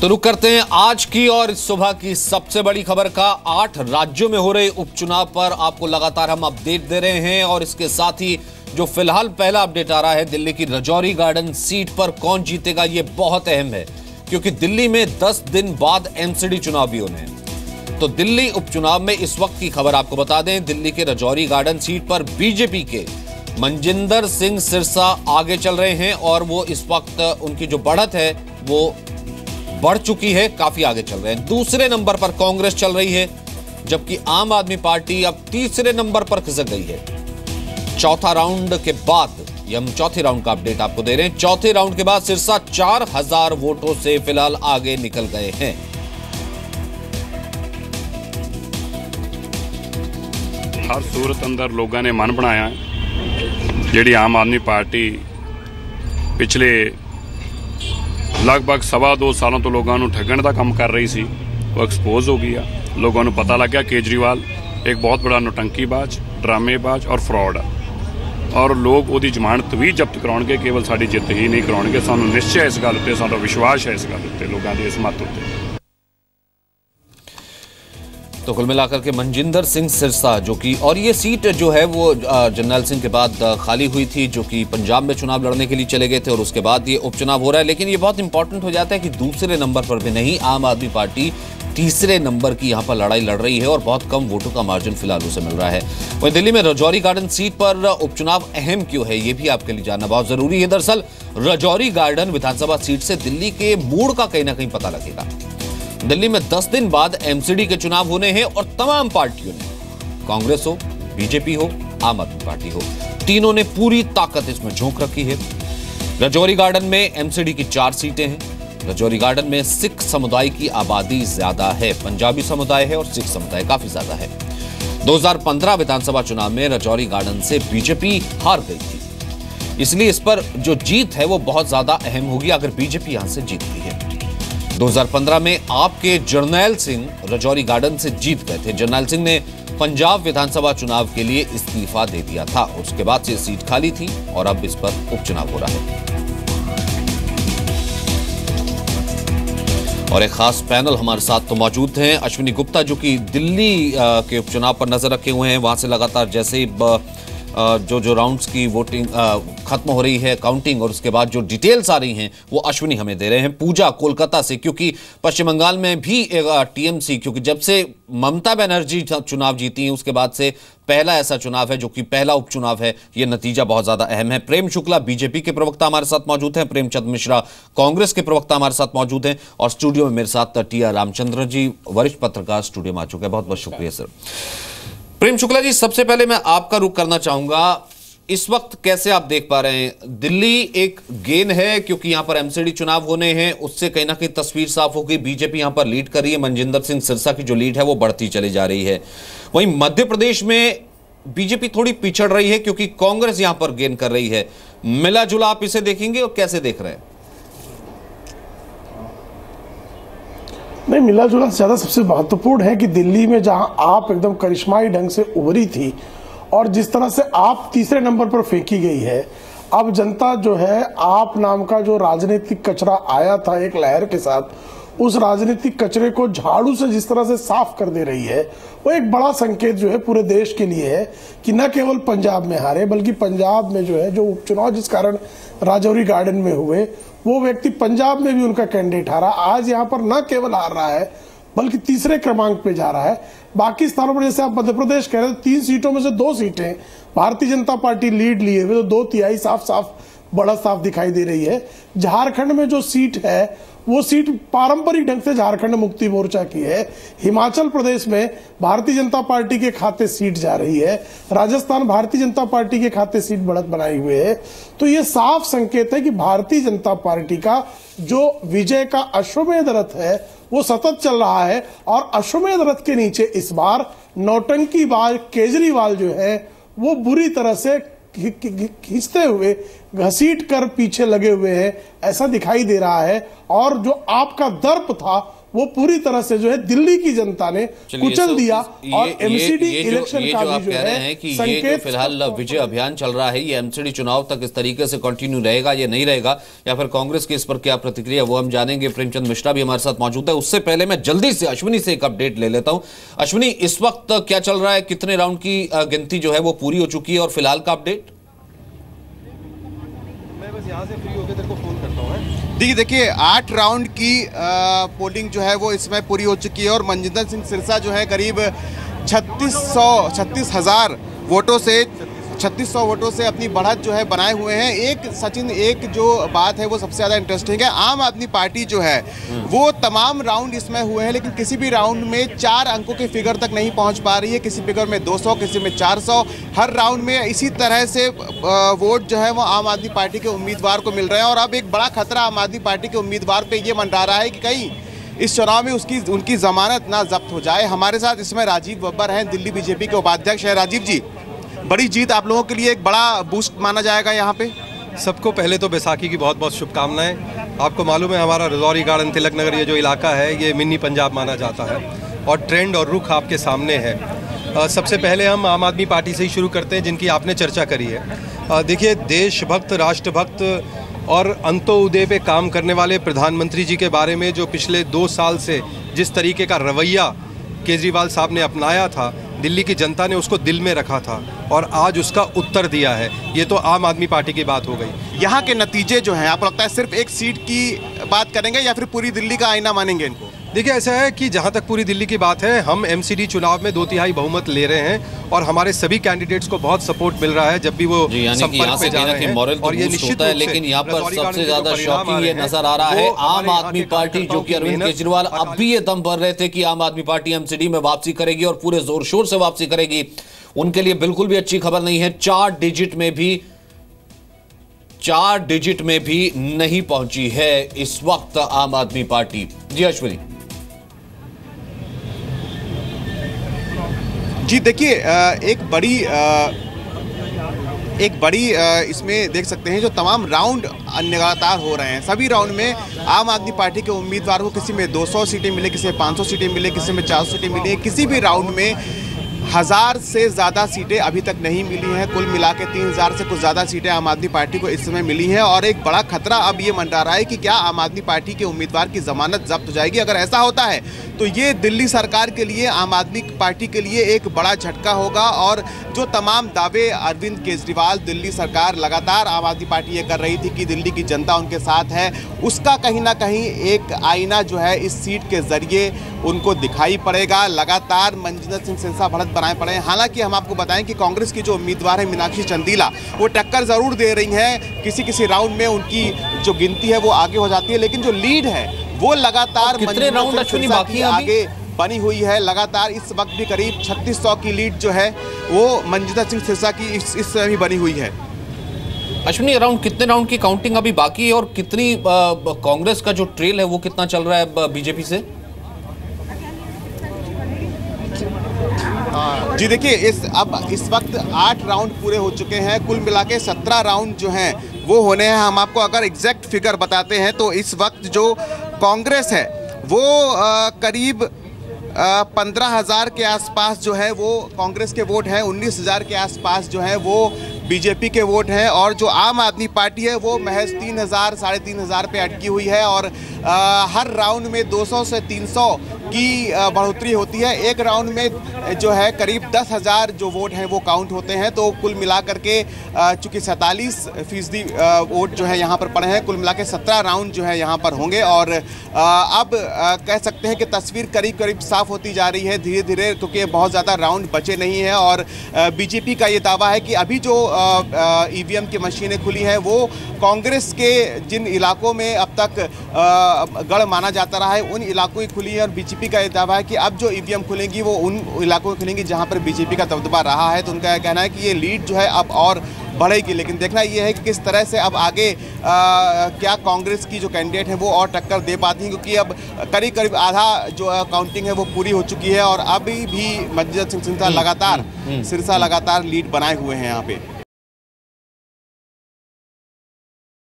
तो रुक करते हैं आज की और इस सुबह की सबसे बड़ी खबर का। आठ राज्यों में हो रहे उपचुनाव पर आपको लगातार हम अपडेट दे रहे हैं और इसके साथ ही जो फ़िलहाल पहला अपडेट आ रहा है दिल्ली की रजौरी गार्डन सीट पर कौन जीतेगा, ये बहुत अहम है, क्योंकि दिल्ली में 10 दिन बाद एमसीडी चुनाव भी होने तो दिल्ली उपचुनाव में इस वक्त की खबर आपको बता दें, दिल्ली के रजौरी गार्डन सीट पर बीजेपी के मनजिंदर सिंह सिरसा आगे चल रहे हैं और वो इस वक्त उनकी जो बढ़त है, वो बढ़ चुकी है काफी आगे चल रहे हैं दूसरे नंबर पर कांग्रेस चल रही है जबकि आम आदमी पार्टी अब तीसरे नंबर पर खिसक गई है चौथा राउंड के बाद ये हम चौथे राउंड का अपडेट आपको दे रहे हैं चौथे राउंड के बाद सिरसा चार हजार वोटों से फिलहाल आगे निकल गए हैं ਹਰ ਸੂਰਤ ਅੰਦਰ ਲੋਕਾਂ ਨੇ ਮਨ ਬਣਾਇਆ ਹੈ। ਜਿਹੜੀ ਆਮ ਆਦਮੀ ਪਾਰਟੀ ਪਿਛਲੇ ਲਗਭਗ ਸਵਾ ਦੋ ਸਾਲਾਂ ਤੋਂ ਲੋਕਾਂ ਨੂੰ ਠੱਗਣ ਦਾ ਕੰਮ ਕਰ ਰਹੀ ਸੀ। ਉਹ ਐਕਸਪੋਜ਼ ਹੋ ਗਈ ਆ। ਲੋਕਾਂ ਨੂੰ ਪਤਾ ਲੱਗ ਗਿਆ ਕੇਜਰੀਵਾਲ ਇੱਕ ਬਹੁਤ ਬੜਾ ਨੋਟੰਕੀਬਾਜ਼, ਡਰਾਮੇਬਾਜ਼ ਔਰ ਫਰਾਡ ਆ। ਔਰ ਲੋਕ ਉਹਦੀ ਜ਼ਮਾਨਤ ਵੀ ਜ਼ਬਤ ਕਰਾਉਣਗੇ, ਕੇਵਲ ਸਾਡੀ ਜਿੱਤ ਹੀ ਨਹੀਂ ਕਰਾਉਣਗੇ। ਸਾਨੂੰ ਨਿਸ਼ਚੈ ਇਸ ਗੱਲ ਉੱਤੇ ਸਾਡਾ ਵਿਸ਼ਵਾਸ ਹੈ ਇਸ ਗੱਲ ਉੱਤੇ ਲੋਕਾਂ ਦੀ ਇਸ ਮੱਤ ਉੱਤੇ। तो कुल मिलाकर के मनजिंदर सिंह सिरसा, जो कि और ये सीट जो है वो जरनैल सिंह के बाद खाली हुई थी, जो कि पंजाब में चुनाव लड़ने के लिए चले गए थे, और उसके बाद ये उपचुनाव हो रहा है। लेकिन ये बहुत इंपॉर्टेंट हो जाता है कि दूसरे नंबर पर भी नहीं, आम आदमी पार्टी तीसरे नंबर की यहाँ पर लड़ाई लड़ रही है, और बहुत कम वोटों का मार्जिन फ़िलहाल उसे मिल रहा है। वहीं दिल्ली में रजौरी गार्डन सीट पर उपचुनाव अहम क्यों है, ये भी आपके लिए जानना बहुत ज़रूरी है। दरअसल, रजौरी गार्डन विधानसभा सीट से दिल्ली के मूड का कहीं ना कहीं पता लगेगा। दिल्ली में 10 दिन बाद एमसीडी के चुनाव होने हैं और तमाम पार्टियों ने, कांग्रेस हो, बीजेपी हो, आम आदमी पार्टी हो, तीनों ने पूरी ताकत इसमें झोंक रखी है। रजौरी गार्डन में एमसीडी की चार सीटें हैं। रजौरी गार्डन में सिख समुदाय की आबादी ज़्यादा है, पंजाबी समुदाय है और सिख समुदाय काफ़ी ज़्यादा है। 2015 विधानसभा चुनाव में रजौरी गार्डन से बीजेपी हार गई थी। इसलिए इस पर जो जीत है वो बहुत ज़्यादा अहम होगी अगर बीजेपी यहाँ से जीतती है। 2015 में आपके जर्नैल सिंह रजौरी गार्डन से जीत गए थे। जर्नैल सिंह ने पंजाब विधानसभा चुनाव के लिए इस्तीफा दे दिया था। उसके बाद से सीट खाली थी और अब इस पर उपचुनाव हो रहा है। और एक खास पैनल हमारे साथ तो मौजूद हैं। अश्विनी गुप्ता जो कि दिल्ली के उपचुनाव पर नज़र रखे हुए हैं। वहाँ से लगातार जैसे जो जो राउंड्स की वोटिंग खत्म हो रही है काउंटिंग और उसके बाद जो डिटेल्स आ रही हैं वो अश्विनी हमें दे रहे हैं। पूजा कोलकाता से क्योंकि पश्चिम बंगाल में भी टीएमसी क्योंकि जब से ममता बनर्जी चुनाव जीती हैं उसके बाद से पहला ऐसा चुनाव है जो कि पहला उपचुनाव है ये नतीजा बहुत ज़्यादा अहम है। प्रेम शुक्ला बीजेपी के प्रवक्ता हमारे साथ मौजूद हैं प्रेमचंद मिश्रा कांग्रेस के प्रवक्ता हमारे साथ मौजूद हैं और स्टूडियो में मेरे साथ टी आर रामचंद्र जी वरिष्ठ पत्रकार स्टूडियो में आ चुके हैं। बहुत बहुत शुक्रिया सर। प्रेम शुक्ला जी, सबसे पहले मैं आपका रुख करना चाहूँगा। इस वक्त कैसे आप देख पा रहे हैं? दिल्ली एक गेन है, क्योंकि यहाँ पर एमसीडी चुनाव होने हैं। उससे कहीं ना कहीं तस्वीर साफ़ होगी। बीजेपी यहाँ पर लीड कर रही है। मनजिंदर सिंह सिरसा की जो लीड है, वो बढ़ती चली जा रही है। वहीं मध्य प्रदेश में बीजेपी थोड़ी पिछड़ रही है, क्योंकि कांग्रेस यहाँ पर गेन कर रही है। मिला जुला आप इसे देखेंगे और कैसे देख रहे हैं? नहीं, मिला जुला ज़्यादा सबसे महत्वपूर्ण है कि दिल्ली में जहाँ आप एकदम करिश्माई ढंग से उभरी थी और जिस तरह से आप तीसरे नंबर पर फेंकी गई है, अब जनता जो है, आप नाम का जो राजनीतिक कचरा आया था एक लहर के साथ उस राजनीतिक कचरे को झाड़ू से जिस तरह से साफ़ कर दे रही है, वो एक बड़ा संकेत जो है पूरे देश के लिए है कि न केवल पंजाब में हारे, बल्कि पंजाब में जो है, जो उपचुनाव जिस कारण राजौरी गार्डन में हुए, वो व्यक्ति पंजाब में भी उनका कैंडिडेट हारा। आज यहाँ पर न केवल हार रहा है, बल्कि तीसरे क्रमांक पे जा रहा है। बाकी स्थानों पर जैसे आप मध्य प्रदेश कह रहे थे तीन सीटों में से दो सीटें भारतीय जनता पार्टी लीड लिए हुए तो दो तिहाई साफ़ साफ़ बड़ा साफ़ दिखाई दे रही है। झारखंड में जो सीट है, वो सीट पारंपरिक ढंग से झारखंड मुक्ति मोर्चा की है। हिमाचल प्रदेश में भारतीय जनता पार्टी के खाते सीट जा रही है। राजस्थान भारतीय जनता पार्टी के खाते सीट बढ़त बनाए हुए है। तो ये साफ़ संकेत है कि भारतीय जनता पार्टी का जो विजय का अश्वमेध रथ है, वो सतत चल रहा है और अश्वमेध रथ के नीचे इस बार नौटंकीबाज केजरीवाल जो है, वो बुरी तरह से खींचते हुए घसीट कर पीछे लगे हुए हैं ऐसा दिखाई दे रहा है। और जो आपका दर्प था वो पूरी तरह से जो है दिल्ली की जनता ने कुचल दिया ये- और एमसीडी इलेक्शन का जो भी जो कह रहे है हैं कि ये जो संकेत फ़िलहाल विजय अभियान चल रहा है ये एमसीडी चुनाव तक इस तरीके से कंटिन्यू रहेगा ये नहीं रहेगा या फिर कांग्रेस की इस पर क्या प्रतिक्रिया वो हम जानेंगे। प्रेमचंद मिश्रा भी हमारे साथ मौजूद है। उससे पहले मैं जल्दी से अश्विनी से एक अपडेट ले लेता हूँ। अश्विनी इस वक्त क्या चल रहा है? कितने राउंड की गिनती जो है वो पूरी हो चुकी है और फ़िलहाल का अपडेट फ़ोन करता हूँ, हैं? देखिए आठ राउंड की पोलिंग जो है वो इसमें पूरी हो चुकी है और मनजिंदर सिंह सिरसा जो है करीब छत्तीस सौ, छत्तीस हज़ार वोटों से छत्तीस सौ वोटों से अपनी बढ़त जो है बनाए हुए हैं। एक सचिन, एक जो बात है वो सबसे ज़्यादा इंटरेस्टिंग है। आम आदमी पार्टी जो है, वो तमाम राउंड इसमें हुए हैं, लेकिन किसी भी राउंड में चार अंकों के फिगर तक नहीं पहुँच पा रही है। किसी फिगर में 200 किसी में 400 हर राउंड में इसी तरह से वोट जो है वो आम आदमी पार्टी के उम्मीदवार को मिल रहे हैं। और अब एक बड़ा खतरा आम आदमी पार्टी के उम्मीदवार पर ये मंडरा रहा है कि कहीं इस चुनाव में उसकी, उनकी जमानत ना जब्त हो जाए। हमारे साथ इसमें राजीव बब्बर हैं, दिल्ली बीजेपी के उपाध्यक्ष हैं। राजीव जी बड़ी जीत आप लोगों के लिए एक बड़ा बूस्ट माना जाएगा यहाँ पे। सबको पहले तो बैसाखी की बहुत बहुत शुभकामनाएँ। आपको मालूम है हमारा रजौरी गार्डन, तिलक नगर, ये जो इलाका है, ये मिनी पंजाब माना जाता है और ट्रेंड और रुख आपके सामने है। सबसे पहले हम आम आदमी पार्टी से ही शुरू करते हैं, जिनकी आपने चर्चा करी है। देखिए, देशभक्त, राष्ट्रभक्त और अंत्योदय पे काम करने वाले प्रधानमंत्री जी के बारे में जो पिछले दो साल से जिस तरीके का रवैया केजरीवाल साहब ने अपनाया था दिल्ली की जनता ने उसको दिल में रखा था और आज उसका उत्तर दिया है। ये तो आम आदमी पार्टी की बात हो गई। यहाँ के नतीजे जो हैं, आपको लगता है सिर्फ़ एक सीट की बात करेंगे या फिर पूरी दिल्ली का आईना मानेंगे इनको? देखिए ऐसा है कि जहाँ तक पूरी दिल्ली की बात है हम एमसीडी चुनाव में दो तिहाई बहुमत ले रहे हैं और हमारे सभी कैंडिडेट्स को बहुत सपोर्ट मिल रहा है जब भी वो संपर्क जा रहे हैं मॉरल तो और ये निश्चित होता है लेकिन यहाँ पर सबसे ज़्यादा शॉकिंग ये नज़र आ रहा है आम आदमी पार्टी जो की अरविंद केजरीवाल अब भी ये दम भर रहे थे कि आम आदमी पार्टी एमसीडी में वापसी करेगी और पूरे ज़ोर शोर से वापसी करेगी। उनके लिए बिल्कुल भी अच्छी खबर नहीं है। चार डिजिट में भी चार डिजिट में भी नहीं पहुँची है इस वक्त आम आदमी पार्टी। जी अश्विनी। जी देखिए एक बड़ी एक बड़ी इसमें देख सकते हैं जो तमाम राउंड लगातार हो रहे हैं। सभी राउंड में आम आदमी पार्टी के उम्मीदवार को किसी में 200 सीटें मिले, किसी में 500 सीटें मिले, किसी में 400 सीटें मिली, किसी भी राउंड में हज़ार से ज़्यादा सीटें अभी तक नहीं मिली हैं। कुल मिला के तीन हज़ार से कुछ ज़्यादा सीटें आम आदमी पार्टी को इस समय मिली हैं और एक बड़ा खतरा अब ये मंडरा रहा है कि क्या आम आदमी पार्टी के उम्मीदवार की जमानत जब्त हो जाएगी। अगर ऐसा होता है तो ये दिल्ली सरकार के लिए, आम आदमी पार्टी के लिए एक बड़ा झटका होगा और जो तमाम दावे अरविंद केजरीवाल, दिल्ली सरकार लगातार आम आदमी पार्टी ये कर रही थी कि दिल्ली की जनता उनके साथ है, उसका कहीं ना कहीं एक आईना जो है इस सीट के ज़रिए उनको दिखाई पड़ेगा। लगातार मंजिंदर सिंह सिरसा बढ़त बनाए पड़े हैं। हालाँकि हम आपको बताएँ कि कांग्रेस की जो उम्मीदवार है मीनाक्षी चंदीला वो टक्कर ज़रूर दे रही हैं। किसी किसी राउंड में उनकी जो गिनती है वो आगे हो जाती है लेकिन जो लीड है वो लगातार कितने राउंड सिंह अश्विनी सिरसा बाकी की आगे बनी हुई है। लगातार इस वक्त भी करीब 3600 की लीड जो है वो मंजिंदर सिंह सिरसा की इस इस समय भी बनी हुई है। अश्विनी राउंड कितने राउंड की काउंटिंग अभी बाकी है और कितनी कांग्रेस का जो ट्रेल है वो कितना चल रहा है बीजेपी से? जी देखिए इस अब इस वक्त आठ राउंड पूरे हो चुके हैं। कुल मिला के सत्रह राउंड जो हैं वो होने हैं। हम आपको अगर एग्जैक्ट फिगर बताते हैं तो इस वक्त जो कांग्रेस है वो अ, करीब पंद्रह हज़ार के आसपास जो है वो कांग्रेस के वोट हैं। उन्नीस हज़ार के आसपास जो है वो बीजेपी के वोट हैं। और जो आम आदमी पार्टी है वो महज तीन हज़ार साढ़े तीन हज़ार पे अटकी हुई है। और अ, हर राउंड में 200 से 300 की बढ़ोतरी होती है। एक राउंड में जो है, करीब दस हज़ार जो वोट हैं, वो काउंट होते हैं। तो कुल मिला करके चूँकि सैंतालीस फ़ीसदी वोट जो है यहाँ पर पड़े हैं, कुल मिला के सत्रह राउंड जो है यहाँ पर होंगे। और अब कह सकते हैं कि तस्वीर करीब करीब साफ़ होती जा रही है धीरे धीरे क्योंकि बहुत ज़्यादा राउंड बचे नहीं हैं। और बीजेपी का ये दावा है कि अभी जो ईवीएम की मशीनें खुली हैं, वो कांग्रेस के जिन इलाकों में अब तक गढ़ माना जाता रहा है, उन इलाकों की खुली है और बीजेपी का ये दावा है कि अब जो ईवीएम खुलेंगी वो उन इलाकों में खुलेंगी जहाँ पर बीजेपी का दबदबा रहा है। तो उनका यह कहना है कि ये लीड जो है अब और बढ़ेगी। लेकिन देखना ये है कि किस तरह से अब आगे आ, क्या कांग्रेस की जो कैंडिडेट है वो और टक्कर दे पाती हैं क्योंकि अब करीब करीब आधा जो काउंटिंग है वो पूरी हो चुकी है और अभी भी मंजिल सिंह सिरसा लगातार सिरसा लगातार लीड बनाए हुए हैं यहाँ पे।